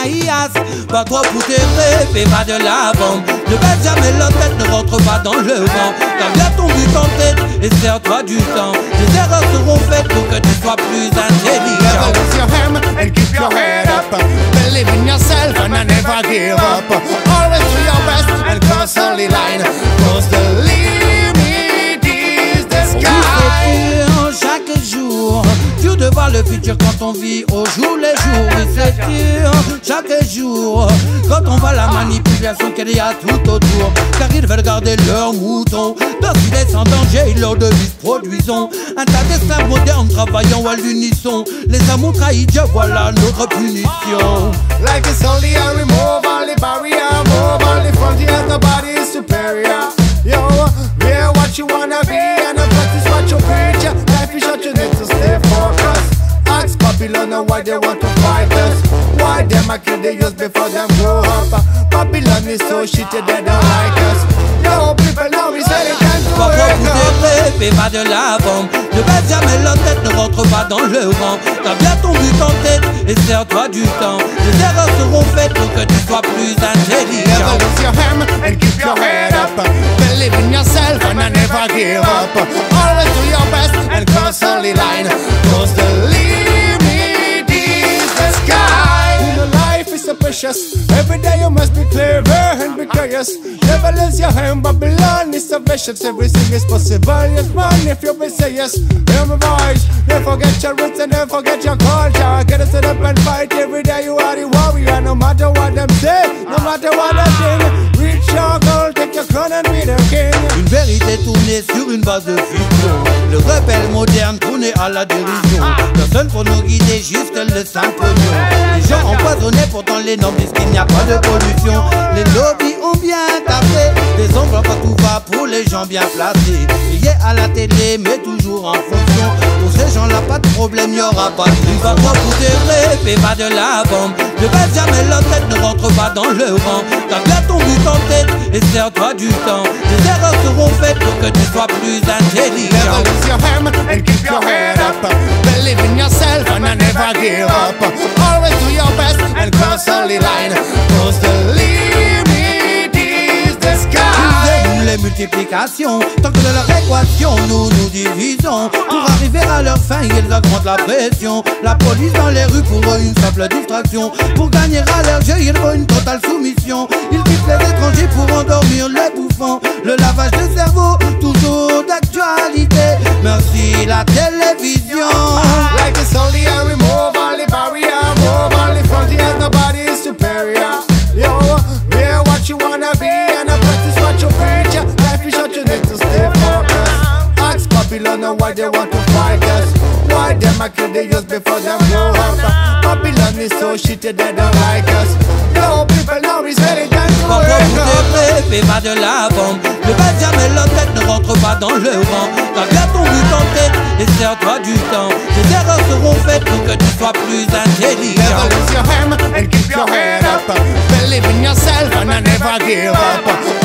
maïas. Pas trop pour tes rêves pas de l'avant. Ne baisse jamais la tête, ne rentre pas dans le vent. Car bien ton but en tête et sers-toi du temps. Des erreurs seront faites pour que tu sois plus intelligent. Lose your hem and keep your head up. Believe in yourself and I never give up. Always do your best and cross quand on vit au jour les jours. Oui, c'est sûr, chaque jour. Quand on voit la manipulation qu'il y a tout autour. Car ils veulent garder leurs moutons. Dans une est sans danger, ils leur devisent produisons. Un tas d'esclaves modernes travaillant à l'unisson. Les amours trahis, voilà notre punition. Like it's only a remove all Ask Babylon now why they want to fight us? Why them a kill the youth before them grow up? Babylon is so shitty they don't like us. Yo, people now we say they can't do Pas it. de l'avant Ne baisse jamais la tête, ne rentre pas dans le rang T'as bien ton but en tête et sers-toi du temps Des erreurs seront faites pour que tu sois plus intelligent Every day you must be clever and be curious. Never lose your hem, Babylon is so vicious. Everything is possible, yes, man, if you say yes. Hear my voice. Never forget your roots and never forget your culture. Get us up and fight every day. You are the warrior, no matter what them say, no matter what they think. Reach your goal, take your crown and be the king. Vérité tournée sur une base de fiction. Le rebelle moderne tourné à la dérision. Personne pour nous guider, juste le simple Les gens empoisonnés, pourtant les normes disent qu'il n'y a pas de pollution. Les lobbies ont bien tapé. Des emplois partout va pour les gens bien placés. Liés à la télé, mais toujours en fonction. Pour ces gens-là, pas de problème, y aura pas de vas pas pour et pas de l'avant Ne baisse jamais la tête, ne rentre pas dans le rang T'as bien ton but en tête et sers-toi du temps Des erreurs seront faites pour que tu sois plus Never intelligent lose your hem and keep your head up. Believe in yourself and I never give up. Always do your best and cross only line. Cause the multiplications, tant que de leur équation nous nous divisons. Pour arriver à leur fin, ils augmentent la pression. La police dans les rues pour une simple distraction. Pour gagner à leur jeu, il faut une totale soumission. Ils quittent les étrangers pour endormir les bouffons. Le lavage de cerveau, toujours d'actualité. Merci la télévision. They want to fight us. Why them a kill the youth before them grow up? Babylon is so shitty they don't like us. Yo, people now is ready time to Pas wake up. tes de l'avant Ne baisse jamais la tête, ne rentre pas dans le rang T'as bien ton but en tête et sers-toi du temps Des erreurs seront faites pour que tu sois plus Never intelligent lose your hem and keep your head up. Believe in yourself and I never give up.